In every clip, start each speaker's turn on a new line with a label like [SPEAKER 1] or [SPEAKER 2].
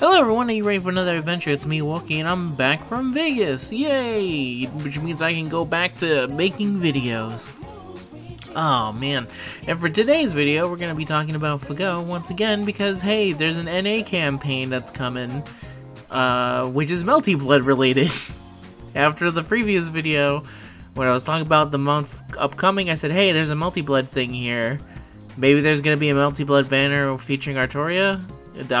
[SPEAKER 1] Hello everyone, are you ready for another adventure? It's me, Wokey, and I'm back from Vegas! Yay! Which means I can go back to making videos. Oh man. And for today's video, we're going to be talking about Fago once again because, hey, there's an NA campaign that's coming, uh, which is Melty Blood related. After the previous video, when I was talking about the month upcoming, I said, hey, there's a Melty Blood thing here. Maybe there's going to be a Melty Blood banner featuring Artoria,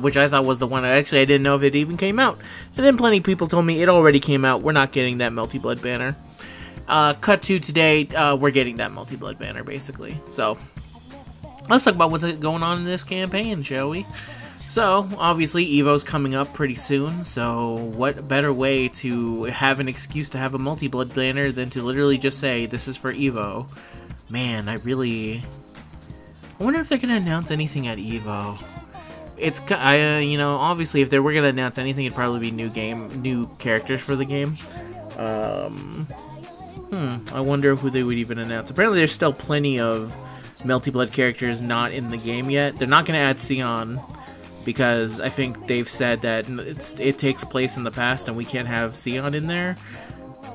[SPEAKER 1] which I thought was the one. Actually, I didn't know if it even came out. And then plenty of people told me it already came out. We're not getting that Melty Blood banner. Uh, cut to today, uh, we're getting that Melty Blood banner, basically. So, let's talk about what's going on in this campaign, shall we? So, obviously, Evo's coming up pretty soon, so what better way to have an excuse to have a Melty Blood banner than to literally just say, this is for Evo. Man, I really... I wonder if they're to announce anything at Evo. It's, I, uh, you know, obviously, if they were going to announce anything, it'd probably be new game, new characters for the game. Um, hmm, I wonder who they would even announce. Apparently, there's still plenty of Melty Blood characters not in the game yet. They're not going to add Sion because I think they've said that it takes place in the past and we can't have Sion in there,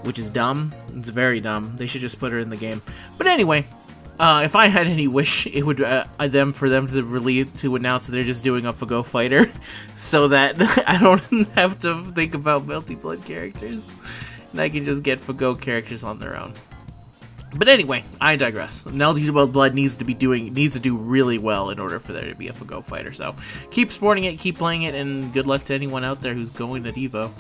[SPEAKER 1] which is dumb. It's very dumb. They should just put her in the game. But anyway, uh, if I had any wish, it would uh, them for them to release to announce that they're just doing up a Fago fighter, so that I don't have to think about Melty Blood characters, and I can just get Fago characters on their own. But anyway, I digress. Melty Blood needs to be doing needs to do really well in order for there to be a Fago fighter. So keep sporting it, keep playing it, and good luck to anyone out there who's going to Evo.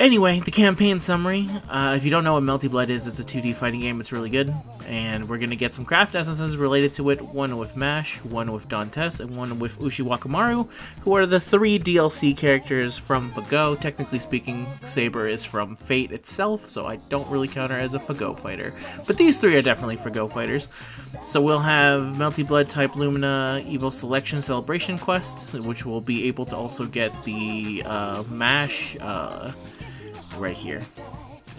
[SPEAKER 1] Anyway, the campaign summary. Uh, if you don't know what Melty Blood is, it's a 2D fighting game. It's really good. And we're going to get some craft essences related to it. One with Mash, one with Dantes, and one with Ushiwakamaru, who are the three DLC characters from Fago. Technically speaking, Saber is from Fate itself, so I don't really count her as a Fago fighter. But these three are definitely Fago fighters. So we'll have Melty Blood type Lumina Evo Selection Celebration quest, which will be able to also get the uh, Mash... Uh, right here.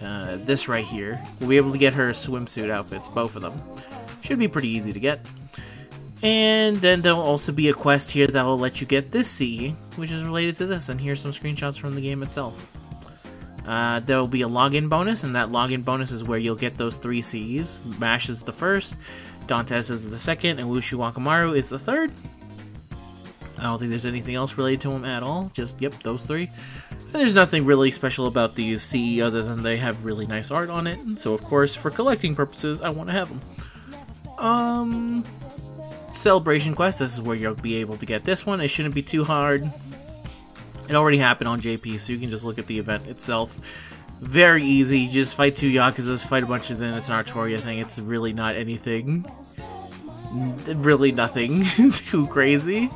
[SPEAKER 1] Uh, this right here. We'll be able to get her swimsuit outfits, both of them. Should be pretty easy to get. And then there'll also be a quest here that will let you get this CE, which is related to this, and here's some screenshots from the game itself. Uh, there will be a login bonus, and that login bonus is where you'll get those three CEs. Mash is the first, Dantes is the second, and Ushiwakamaru is the third. I don't think there's anything else related to them at all, just, yep, those three. There's nothing really special about these CE other than they have really nice art on it, so of course, for collecting purposes, I want to have them. Um, Celebration Quest, this is where you'll be able to get this one. It shouldn't be too hard. It already happened on JP, so you can just look at the event itself. Very easy, just fight two Yakuzas, fight a bunch of them, it's an Artoria thing, it's really not anything. Really nothing too crazy.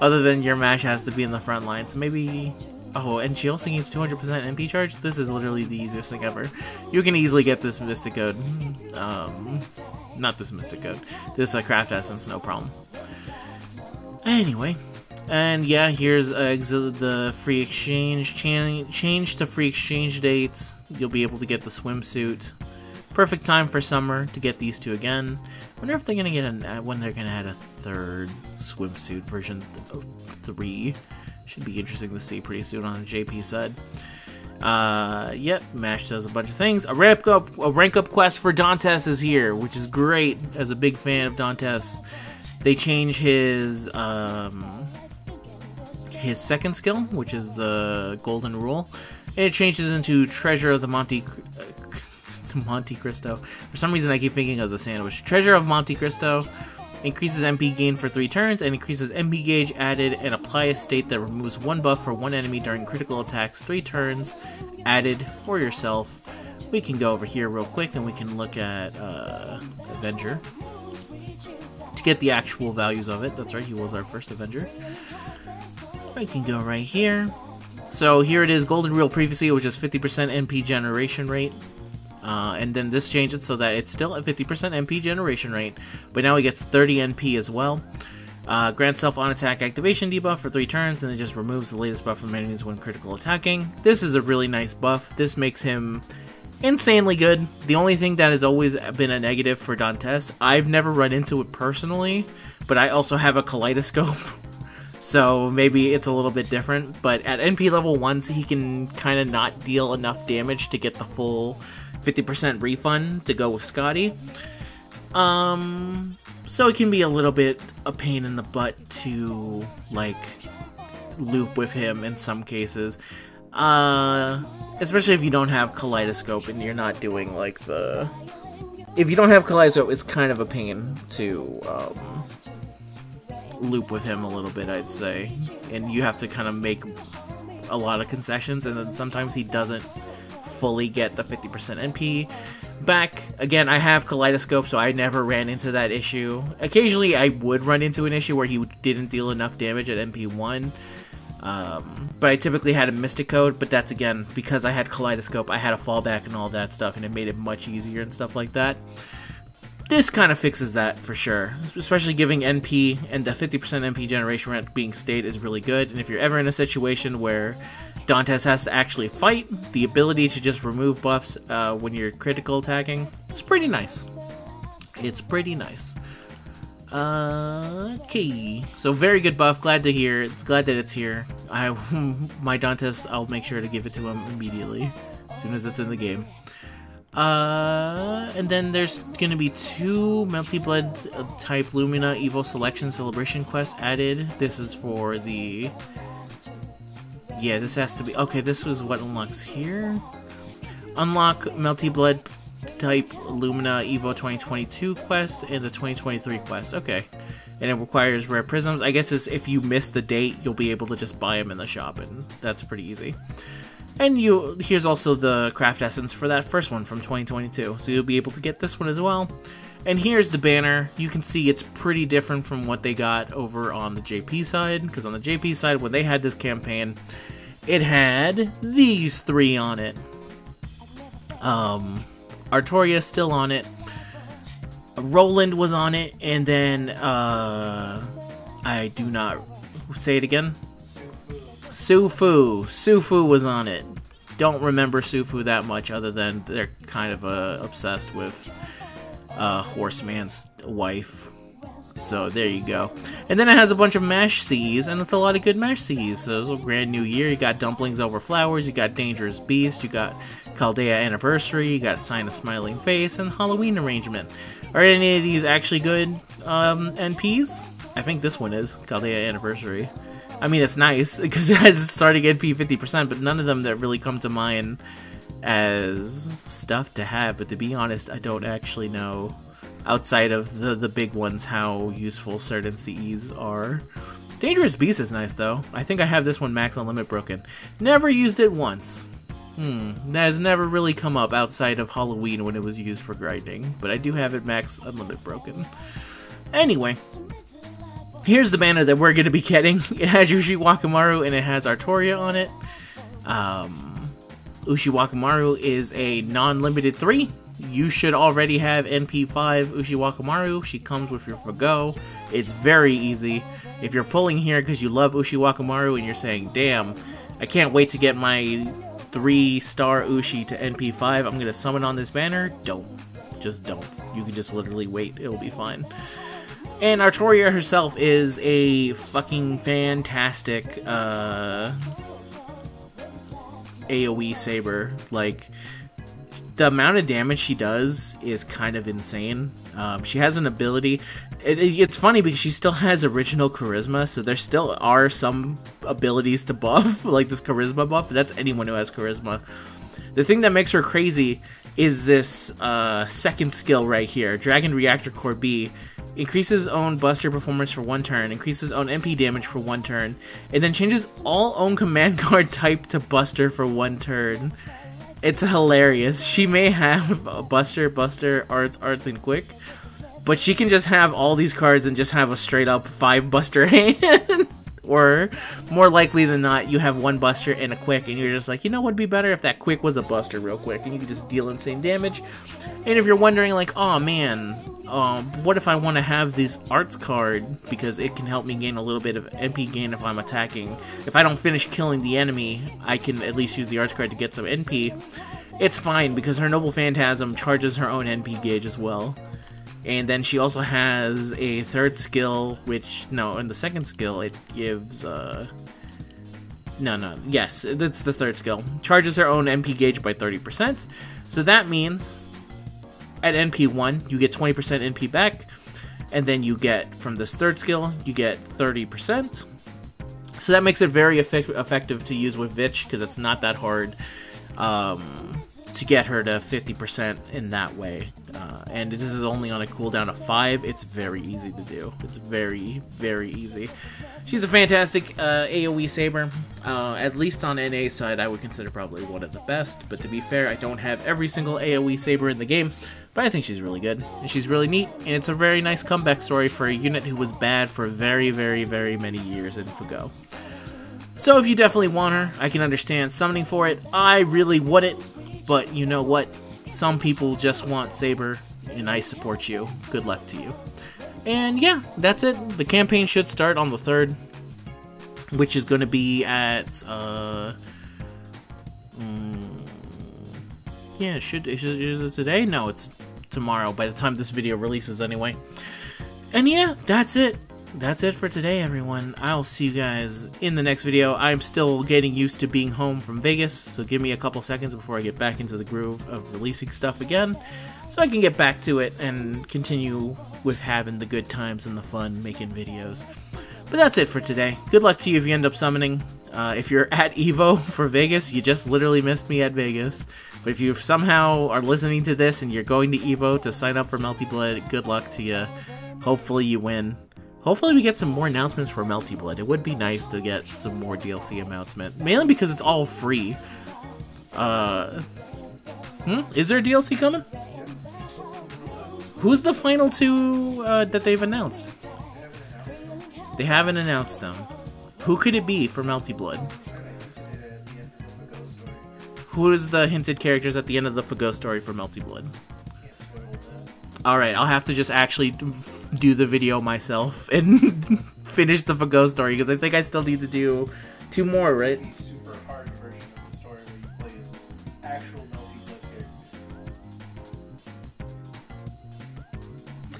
[SPEAKER 1] Other than your mash has to be in the front line, so maybe Oh, and she also gains 200% NP charge? This is literally the easiest thing ever. You can easily get this Mystic Code. Um, not this Mystic Code. This uh, Craft Essence, no problem. Anyway, and yeah, here's uh, the free exchange. change to free exchange dates. You'll be able to get the swimsuit. Perfect time for summer to get these two again. wonder if they're gonna get a, when they're gonna add a third swimsuit version three. Should be interesting to see pretty soon on the JP side. Uh, yep, Mash does a bunch of things. A rank up, a rank up quest for Dantes is here, which is great. As a big fan of Dantes, they change his um his second skill, which is the Golden Rule, and it changes into Treasure of the Monte uh, Monte Cristo. For some reason, I keep thinking of the sandwich. Treasure of Monte Cristo increases NP gain for 3 turns, and increases NP gauge added and apply a state that removes one buff for one enemy during critical attacks 3 turns added for yourself. We can go over here real quick and we can look at uh, Avenger to get the actual values of it. That's right, he was our first Avenger. We can go right here. So here it is, Golden Rule previously, which is 50% NP generation rate. Uh, and then this changed it so that it's still a 50% NP generation rate, but now he gets 30 NP as well. Uh, grants self on attack activation debuff for 3 turns, and it just removes the latest buff from enemies when critical attacking. This is a really nice buff. This makes him insanely good. The only thing that has always been a negative for Dantes, I've never run into it personally, but I also have a kaleidoscope. So maybe it's a little bit different, but at NP level 1s, he can kind of not deal enough damage to get the full 50% refund to go with Scotty. Um, so it can be a little bit a pain in the butt to, like, loop with him in some cases. Uh, especially if you don't have Kaleidoscope and you're not doing, like, the... If you don't have Kaleidoscope, it's kind of a pain to, um, loop with him a little bit, I'd say. And you have to kind of make a lot of concessions, and then sometimes he doesn't fully get the 50% NP back. Again, I have Kaleidoscope, so I never ran into that issue. Occasionally, I would run into an issue where he didn't deal enough damage at NP1. Um, but I typically had a Mystic Code, but that's again because I had Kaleidoscope, I had a fallback and all that stuff, and it made it much easier and stuff like that this kind of fixes that for sure. Especially giving NP and the 50% NP generation rate being stayed is really good. And if you're ever in a situation where Dantes has to actually fight, the ability to just remove buffs uh, when you're critical attacking is pretty nice. It's pretty nice. Uh, okay, so very good buff. Glad to hear. Glad that it's here. I my Dantes. I'll make sure to give it to him immediately, as soon as it's in the game. Uh, and then there's gonna be two Melty Blood type Lumina Evo Selection Celebration quests added. This is for the. Yeah, this has to be. Okay, this was what unlocks here. Unlock Melty Blood type Lumina Evo 2022 quest and the 2023 quest. Okay. And it requires rare prisms. I guess if you miss the date, you'll be able to just buy them in the shop, and that's pretty easy. And you here's also the craft essence for that first one from 2022, so you'll be able to get this one as well. And here's the banner. You can see it's pretty different from what they got over on the JP side, because on the JP side, when they had this campaign, it had these three on it. Um, Artoria still on it. Roland was on it, and then uh, I do not say it again. Sufu. Sufu was on it. Don't remember Sufu that much, other than they're kind of uh, obsessed with uh, Horseman's wife. So there you go. And then it has a bunch of mash Cs, and it's a lot of good mash Cs. So it's a brand new year. You got Dumplings Over Flowers, you got Dangerous Beast, you got Chaldea Anniversary, you got Sign of Smiling Face, and Halloween Arrangement. Are any of these actually good um, NPs? I think this one is, Chaldea Anniversary. I mean, it's nice because it has a starting NP 50%, but none of them that really come to mind as stuff to have. But to be honest, I don't actually know outside of the the big ones how useful certain CEs are. Dangerous Beast is nice though. I think I have this one max on limit broken. Never used it once. Hmm, that has never really come up outside of Halloween when it was used for grinding, but I do have it max unlimit broken. Anyway, Here's the banner that we're going to be getting. It has Ushiwakamaru and it has Artoria on it. Um, Ushiwakamaru is a non-limited 3. You should already have NP5 Ushiwakamaru. She comes with your Forgo. It's very easy. If you're pulling here because you love Ushiwakamaru and you're saying, damn, I can't wait to get my 3-star Ushi to NP5, I'm going to summon on this banner, don't. Just don't. You can just literally wait. It'll be fine. And Artoria herself is a fucking fantastic uh, AoE saber. Like, the amount of damage she does is kind of insane. Um, she has an ability. It, it, it's funny because she still has original charisma, so there still are some abilities to buff, like this charisma buff. That's anyone who has charisma. The thing that makes her crazy is this uh, second skill right here, Dragon Reactor Core B increases own Buster performance for one turn, increases own NP damage for one turn, and then changes all own command card type to Buster for one turn. It's hilarious. She may have a Buster, Buster, Arts, Arts, and Quick, but she can just have all these cards and just have a straight up five Buster hand. or more likely than not, you have one Buster and a Quick, and you're just like, you know what would be better if that Quick was a Buster real quick, and you could just deal insane damage. And if you're wondering, like, oh man, um, what if I want to have this arts card because it can help me gain a little bit of NP gain if I'm attacking. If I don't finish killing the enemy, I can at least use the arts card to get some NP. It's fine because her Noble Phantasm charges her own NP gauge as well. And then she also has a third skill, which, no, in the second skill, it gives, uh, no, no, yes, that's the third skill. Charges her own NP gauge by 30%. So that means at NP1, you get 20% NP back, and then you get, from this third skill, you get 30%. So that makes it very effect effective to use with Vitch, because it's not that hard. Um, to get her to 50% in that way. Uh, and this is only on a cooldown of 5. It's very easy to do. It's very, very easy. She's a fantastic uh, AoE Saber. Uh, at least on NA side, I would consider probably one of the best. But to be fair, I don't have every single AoE Saber in the game. But I think she's really good. And she's really neat. And it's a very nice comeback story for a unit who was bad for very, very, very many years in Fugo. So if you definitely want her, I can understand summoning for it. I really wouldn't but you know what? Some people just want Saber, and I support you. Good luck to you. And yeah, that's it. The campaign should start on the 3rd, which is going to be at. Uh, um, yeah, should, is it today? No, it's tomorrow by the time this video releases, anyway. And yeah, that's it that's it for today, everyone. I'll see you guys in the next video. I'm still getting used to being home from Vegas, so give me a couple seconds before I get back into the groove of releasing stuff again, so I can get back to it and continue with having the good times and the fun making videos. But that's it for today. Good luck to you if you end up summoning. Uh, if you're at EVO for Vegas, you just literally missed me at Vegas. But if you somehow are listening to this and you're going to EVO to sign up for Melty Blood, good luck to you. Hopefully you win. Hopefully we get some more announcements for Melty Blood. It would be nice to get some more DLC announcement. Mainly because it's all free. Uh... Hmm? Is there DLC coming? Who's the final two uh, that they've announced? They haven't announced them. Who could it be for Melty Blood? Who is the hinted characters at the end of the Fago story for Melty Blood? Alright, I'll have to just actually do the video myself and finish the Fago story because I think I still need to do two more, right?
[SPEAKER 2] Super hard version of the story where you play actual Melty characters.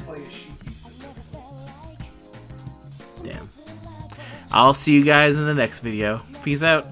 [SPEAKER 2] play as Shiki specifically.
[SPEAKER 1] Damn. I'll see you guys in the next video. Peace out.